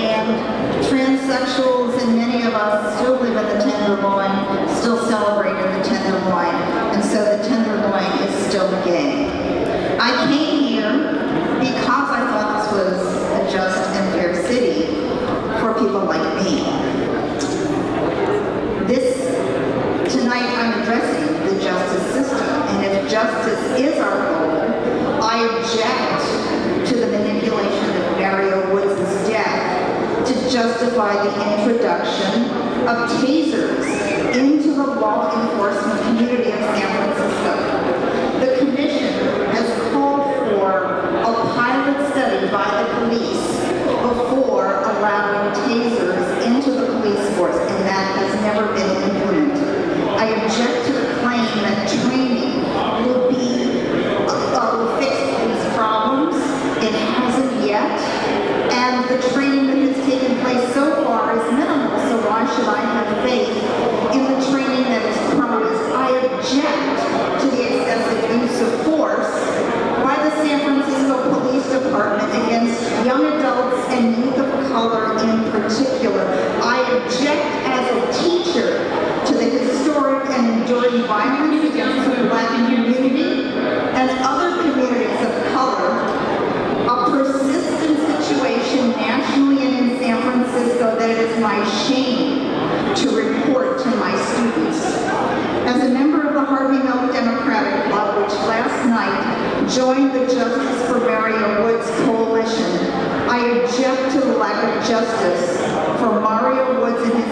and transsexuals and many of us still live at the Tenderloin, still celebrate at the Tenderloin, and so the Tenderloin is still gay. I came here because I thought this was a just and fair city for people like me. This, tonight I'm justify the introduction of tasers into the law enforcement community of San Francisco. The commission has called for a pilot study by the police before allowing tasers into the police force, and that has never been implemented. I object to the claim that training will be, uh, will fix these problems. It hasn't yet, and the training that has taken place so far is minimal, so why should I have faith in the training that is promised? I object to the excessive use of force by the San Francisco Police Department against young adults and youth of color in particular. I object as a teacher to the historic and enduring violence against the black community and other communities of color, a persistent situation nationally and in San Francisco that it is my shame to report to my students. Joined the Justice for Mario Woods Coalition, I object to the lack of justice for Mario Woods and his